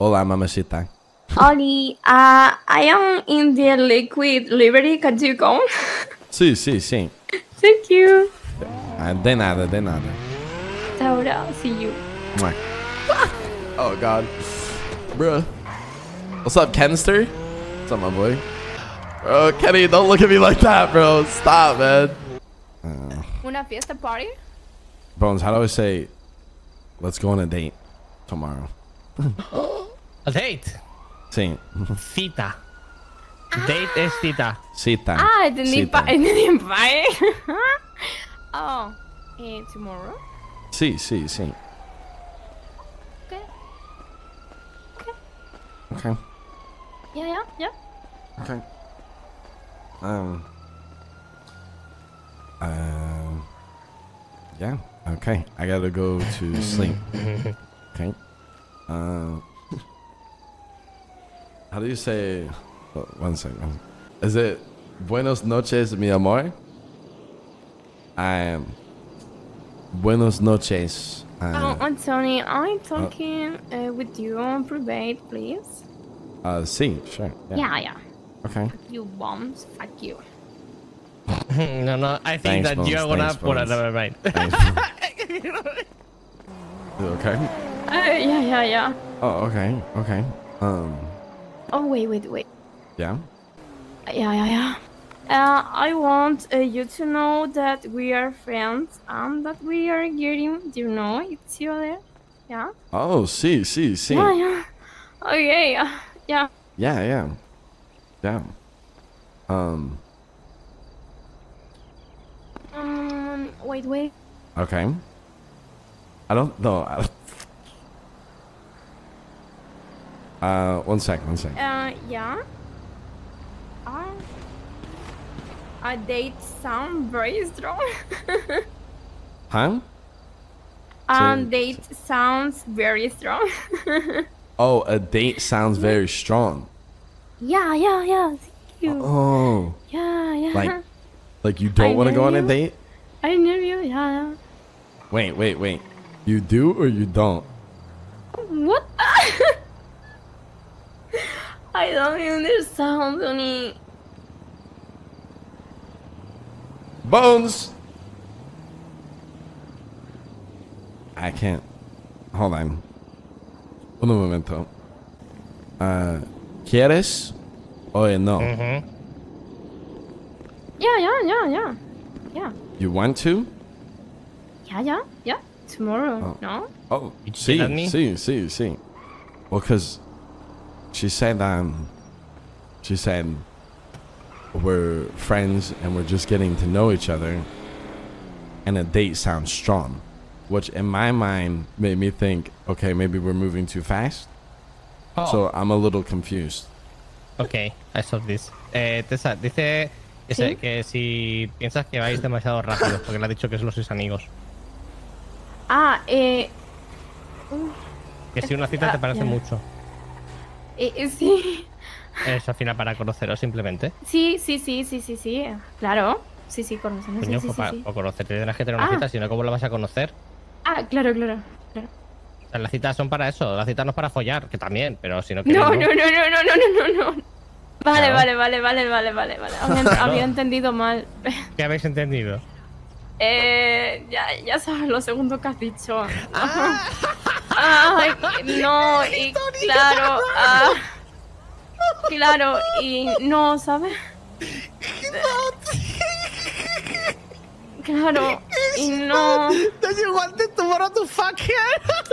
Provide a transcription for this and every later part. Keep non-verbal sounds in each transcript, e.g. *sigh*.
Hola, mamacita. Oli, uh, I am in the liquid liberty. Can you come? *laughs* Sí, sí, sí. Thank you. Ah, de nada, de nada. Laura, see you. Mwah. oh, God. Bruh. What's up, Kenster? What's up, my boy? Bro, Kenny, don't look at me like that, bro. Stop, man. Una fiesta party? Bones, how do I say, let's go on a date tomorrow? *gasps* *laughs* A date. Sí. Cita. Date es cita. Cita. Ah, entendí Cita. pa entendí party. oh, eh, tomorrow? Sí, sí, sí. Okay. Okay. Yeah, yeah, yeah. Okay. Um. Um. Yeah. Okay. I gotta go to sleep. *laughs* Okay. Um. How do you say? oh, one second. Is it Buenos noches, mi amor? Um. Buenos noches. Oh, Uh, Anthony, I'm talking uh, with you on private, please. uh, sí, sure. Yeah. Yeah, yeah. Okay. You bombs, fuck you. *laughs* no, no. I think Thanks, that Bones, you are gonna thanks, put Bones. another right. *laughs* Okay? Uh, yeah, yeah, yeah. Oh, okay. Okay. Um. Oh, wait, wait, wait. Yeah. Yeah, yeah, yeah. Uh, I want uh, you to know that we are friends and that we are getting, do you know, each other. Yeah? Oh, see, see, see. Yeah, yeah. Okay, uh, yeah. Yeah, yeah. Yeah. Um, Um, wait, wait. okay. I don't know. I don't... Uh, one sec, one sec. Uh, yeah. Uh, a date sound very strong. *laughs* Huh? um, So- date sounds very strong. *laughs* Oh, a date sounds very strong. yeah, yeah, yeah. Thank you. Oh, Yeah, yeah. like, like you don't want to go on a date? I know you. Yeah. Wait, wait, wait. You do or you don't? What? I don't understand, Tony. Bones. I can't. Hold on. Un momento. Uh, ¿Quieres o no? Mhm. Yeah, yeah, yeah, yeah. Yeah. You want to? Yeah, yeah, yeah. Tomorrow, Oh. no? Oh, see, see, see, me? sí, sí, sí. Well, because she said, um, she said we're friends and we're just getting to know each other, and a date sounds strong, which in my mind made me think, okay, maybe we're moving too fast. Oh, So I'm a little confused. ok. I saw this. Eh, Tessa, dice que, ¿Sí? que si piensas que vais demasiado rápido, porque le ha dicho que solo sois amigos. Ah, eh, Que si una cita te parece Ya. mucho. Eh, eh, sí. Es al final para conoceros simplemente. Sí, sí, sí, sí, sí, sí. Claro. Sí, sí, conocemos. Coño, sí, sí. O conocerte tienes que tener una ah. cita, si no, ¿cómo la vas a conocer? Ah, claro, claro. las citas son para eso, las citas no es para follar, que también, pero si no quieres. No, no, no, no, no, no, no, no. Vale, vale, vale, vale, vale, vale, vale. Había, *laughs* entendido mal. *laughs* ¿Qué habéis entendido? Eh, ya, ya sabes lo segundo que has dicho. Ah. *laughs* *laughs* Ay, no, y claro, ah, claro, y no, ¿sabes? *laughs* Claro, y no, *laughs*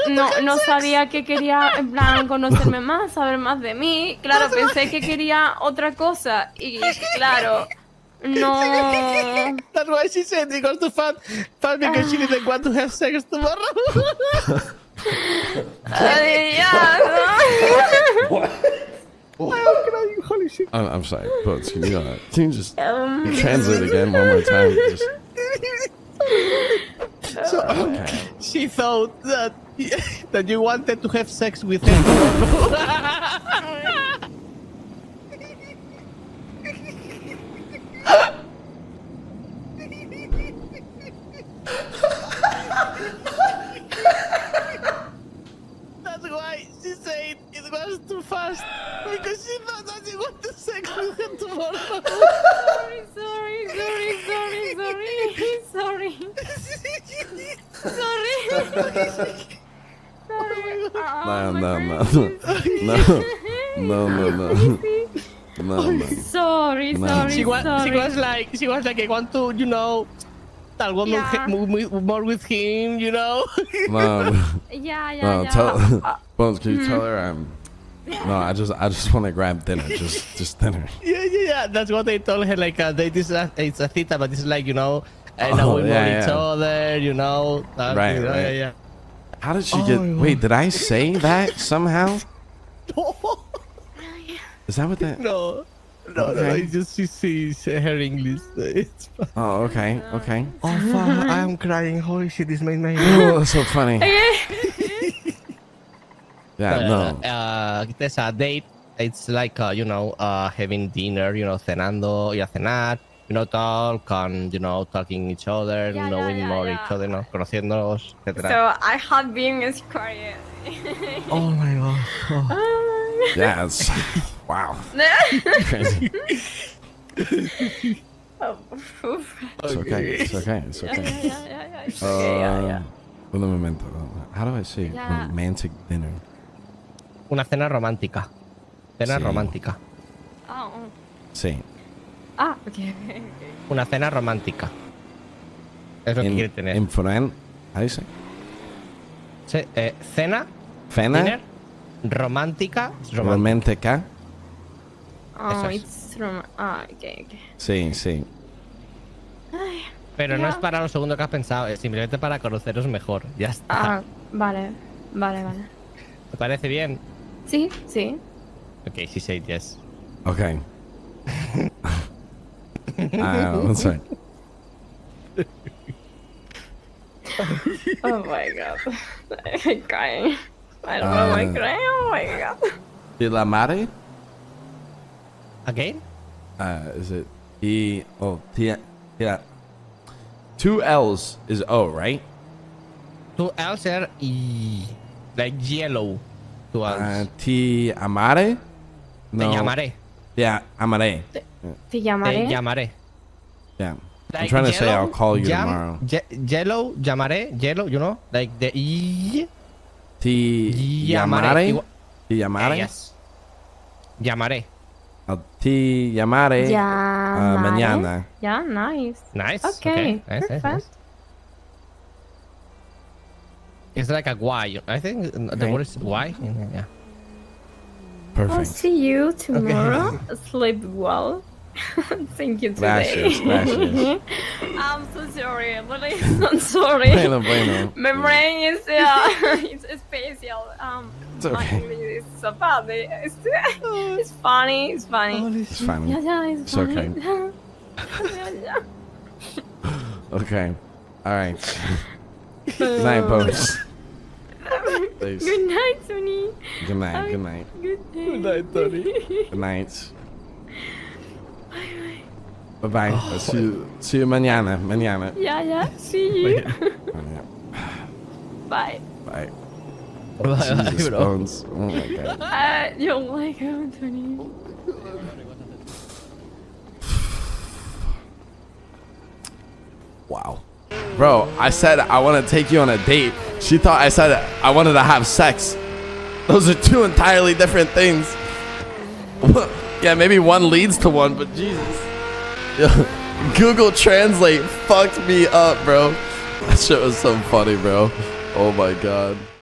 no, no sabía que quería, en plan, conocerme más, saber más de mí. Claro, pensé que quería otra cosa, y claro, no. That's why she said goes to fun, fun because she didn't want to have sex tomorrow. Ay, ya, no. Holy shit. I'm, I'm sorry, but can you, uh, can you just Um, translate again one more time? Just, *laughs* So, okay. she thought that *laughs* that you wanted to have sex with her. *laughs* That's why she said it was too fast because she thought that you wanted sex with her tomorrow. Sorry, sorry, sorry, sorry, sorry, sorry. Sorry. Sorry. Oh, No, my no, no. brain. No, no, no, *laughs* no. No, no. Sorry, No. sorry, she was sorry. she was like she was like I want to you know talk more, Yeah. more, more with him you know. No, no. *laughs* Yeah, yeah, No, yeah. tell Bones, can you tell her um No, I just I just want to grab dinner, just just dinner. *laughs* yeah, yeah, yeah. That's what I told her. Like, uh, they, this is a, it's a theta, but it's like you know, and Oh, now we know yeah, each yeah. other. You know, that, Right, you know, right. Yeah, How did she Oh get my Wait, did I say that somehow? yeah. *laughs* Is that what that no, no, no. Okay. I just she sees her English. It's fine. Oh, okay, okay. Oh fuck! I am crying. Holy shit! This made my. *laughs* Oh, that's so funny. *laughs* Yeah, uh, no. uh, there's a date. It's like uh, you know, uh, having dinner. You know, cenando, y a cenar. You know, talk and you know, talking each other, Yeah, knowing yeah, more yeah. each other, no, conociéndonos, etc. So I have been scared. *laughs* oh my god. Oh. Oh Yeah, it's wow. Crazy. oh. *laughs* It's okay. It's okay. It's Yeah, okay. yeah, yeah, yeah, yeah. It's okay, yeah, yeah. Un momento. How do I say romantic dinner? Una cena romántica. Cena Sí. romántica. Oh. Sí. Ah, okay, okay. Una cena romántica. Es lo que quiere tener. you say? Sí, eh, cena, dinner, romántica, romántica. Oh, es. it's from. Ah, okay, okay. Sí, sí. Ay, Pero no es para lo segundo que has pensado, es simplemente para conoceros mejor. Ya está. ah, vale, vale, vale. ¿Te parece bien? Sí, sí. Ok, she said yes. Okay. *laughs* uh, one sec. Oh my god. I'm *laughs* crying. I don't know why I'm Uh, crying. Oh my god. Y la madre? Again? Uh, is it E? Oh, T. Yeah. Two L's is O, right? Two L's are E. Like yellow. Two L's. Uh, T. Amare? Te llamaré. Yeah, Amare. Te Te llamaré. llamaré. Yeah. I'm trying to say I'll call you jam- tomorrow. ye- yellow, llamaré, yellow, you know? Like the E. T. Llamaré. Yamare? Igual- T. Yes. Llamaré. Uh, T. Yamare. Llamaré. Uh, mañana. Yeah, nice. Nice. Okay, Nice, nice, perfect. nice. It's like a Y. I think the word is Y. Yeah. Perfect. I'll see you tomorrow. *laughs* Sleep well. *laughs* Thank you today. Gracias, gracias. *laughs* I'm so sorry. Really, I'm *laughs* sorry. Bueno, bueno. My brain is uh, it's special. Um, It's okay. English is so bad. It's, it's funny. It's funny. It's funny. Yeah, yeah, it's, It's funny. okay. yeah, yeah. Okay. All right. Good night, folks. Good night, Tony. Good night. Good night. Good. Good night, Tony. Good night. Bye bye. See you. See you mañana. Mañana. Yeah, yeah. See you. Bye. *sighs* Bye. Bye, Jesus, bones. Oh my god. *laughs* Uh, you don't like him, Tony. Wow. Bro, I said I want to take you on a date. She thought I said I wanted to have sex. Those are two entirely different things. *laughs* yeah, maybe one leads to one, but Jesus. *laughs* Google Translate fucked me up, bro. That shit was so funny, bro. Oh my god.